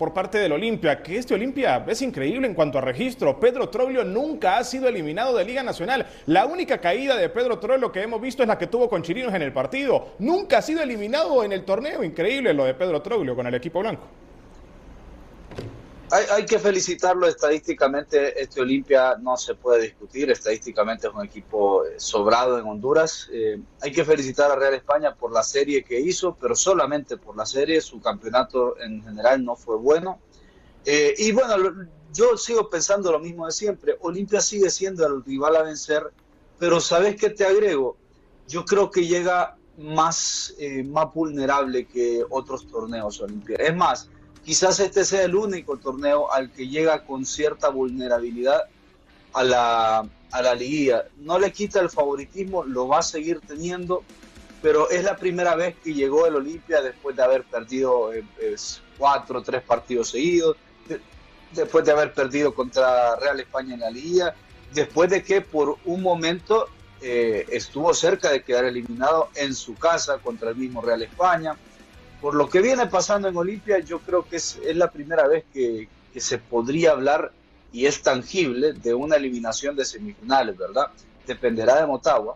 por parte del Olimpia, que este Olimpia es increíble en cuanto a registro. Pedro Troglio nunca ha sido eliminado de Liga Nacional. La única caída de Pedro Troglio que hemos visto es la que tuvo con Chirinos en el partido. Nunca ha sido eliminado en el torneo. Increíble lo de Pedro Troglio con el equipo blanco. Hay, que felicitarlo estadísticamente. Este Olimpia no se puede discutir. Estadísticamente es un equipo eh, sobrado en Honduras. Eh, hay que felicitar a Real España por la serie que hizo, pero solamente por la serie. Su campeonato en general no fue bueno. Eh, y bueno, yo sigo pensando lo mismo de siempre. Olimpia sigue siendo el rival a vencer, pero ¿sabes qué te agrego? Yo creo que llega más, más vulnerable que otros torneos Olimpia. Es más, Quizás este sea el único torneo al que llega con cierta vulnerabilidad a la, a la liguilla. No le quita el favoritismo, lo va a seguir teniendo, pero es la primera vez que llegó el Olimpia después de haber perdido eh, cuatro o tres partidos seguidos, después de haber perdido contra Real España en la liguilla, después de que por un momento eh, estuvo cerca de quedar eliminado en su casa contra el mismo Real España por lo que viene pasando en Olimpia, yo creo que es, la primera vez que, se podría hablar y es tangible de una eliminación de semifinales, ¿verdad? Dependerá de Motagua,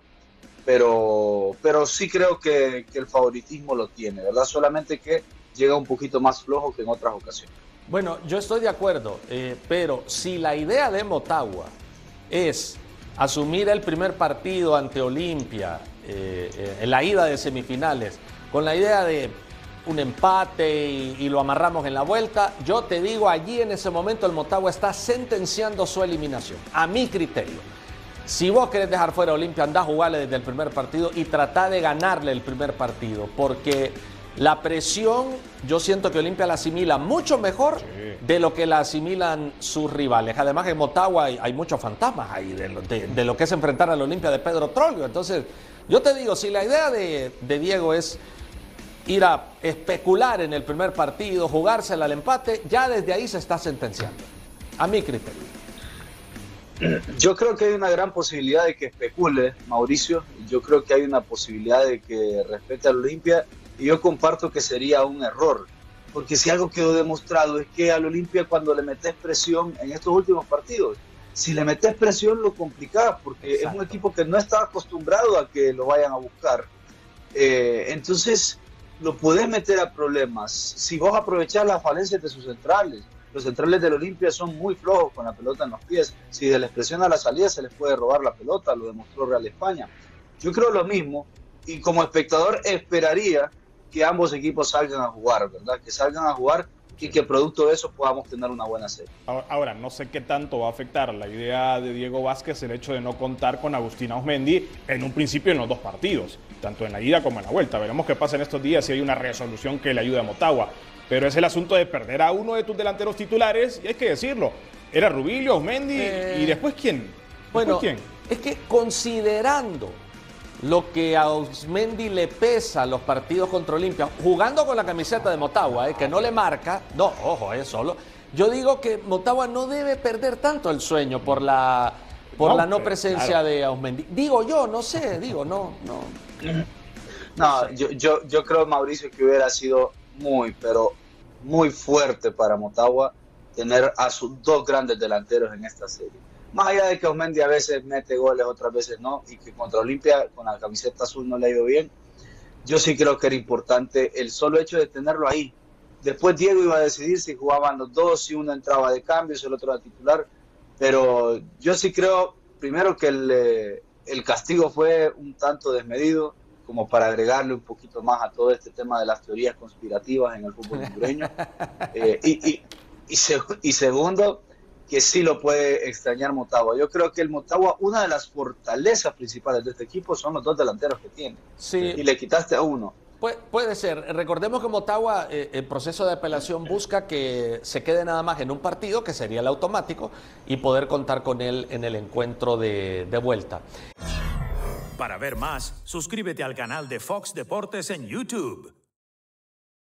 pero, pero sí creo que, el favoritismo lo tiene, ¿verdad? Solamente que llega un poquito más flojo que en otras ocasiones. Bueno, yo estoy de acuerdo, eh, pero si la idea de Motagua es asumir el primer partido ante Olimpia eh, eh, en la ida de semifinales, con la idea de un empate y, lo amarramos en la vuelta. Yo te digo, allí en ese momento el Motagua está sentenciando su eliminación, a mi criterio. Si vos querés dejar fuera a Olimpia, anda a jugarle desde el primer partido y trata de ganarle el primer partido, porque la presión yo siento que Olimpia la asimila mucho mejor de lo que la asimilan sus rivales. Además en Motagua hay, muchos fantasmas ahí de lo, que es enfrentar al Olimpia de Pedro Trollio. Entonces, yo te digo, si la idea de Diego es ir a especular en el primer partido, jugársela al empate, ya desde ahí se está sentenciando. A mi criterio. Yo creo que hay una gran posibilidad de que especule, Mauricio. Yo creo que hay una posibilidad de que respete al Olimpia y yo comparto que sería un error. Porque si algo quedó demostrado es que al Olimpia cuando le metes presión en estos últimos partidos, si le metes presión lo complicás porque es un equipo que no está acostumbrado a que lo vayan a buscar. Eh, entonces, lo puedes meter a problemas si vos aprovechás las falencias de sus centrales. Los centrales del Olimpia son muy flojos con la pelota en los pies. Si les presiona la salida, se les puede robar la pelota, lo demostró Real España. Yo creo lo mismo y como espectador esperaría que ambos equipos salgan a jugar, ¿verdad? Que salgan a jugar y que producto de eso podamos tener una buena serie. Ahora, no sé qué tanto va a afectar la idea de Diego Vázquez el hecho de no contar con Agustín Osmendi en un principio en los dos partidos, tanto en la ida como en la vuelta. Veremos qué pasa en estos días si hay una resolución que le ayude a Motagua. Pero es el asunto de perder a uno de tus delanteros titulares, y hay que decirlo. Era Rubilio, Osmendi, y eh, después quién. bueno, quién? es que considerando lo que a Osmendi le pesa los partidos contra Olimpia, jugando con la camiseta de Motagua, eh, que no le marca, no, ojo, es solo. Yo digo que Motagua no debe perder tanto el sueño por la, por la no presencia de Osmendi. Digo yo, no sé, digo, no, no. No, yo, yo, yo creo, Mauricio, que hubiera sido muy, pero muy fuerte para Motagua tener a sus dos grandes delanteros en esta serie más allá de que Osmendi a veces mete goles, otras veces no, y que contra Olimpia con la camiseta azul no le ha ido bien, yo sí creo que era importante el solo hecho de tenerlo ahí. Después Diego iba a decidir si jugaban los dos, si uno entraba de cambio, si el otro era titular, pero yo sí creo, primero que el, eh, el castigo fue un tanto desmedido, como para agregarle un poquito más a todo este tema de las teorías conspirativas en el fútbol hondureño. Eh, y, y, y segundo, que sí lo puede extrañar Motagua. Yo creo que el Motagua, una de las fortalezas principales de este equipo son los dos delanteros que tiene. Sí. Y le quitaste a uno. puede ser. Recordemos que Motagua, eh, el proceso de apelación busca que se quede nada más en un partido, que sería el automático, y poder contar con él en el encuentro de, de vuelta. Para ver más, suscríbete al canal de Fox Deportes en YouTube.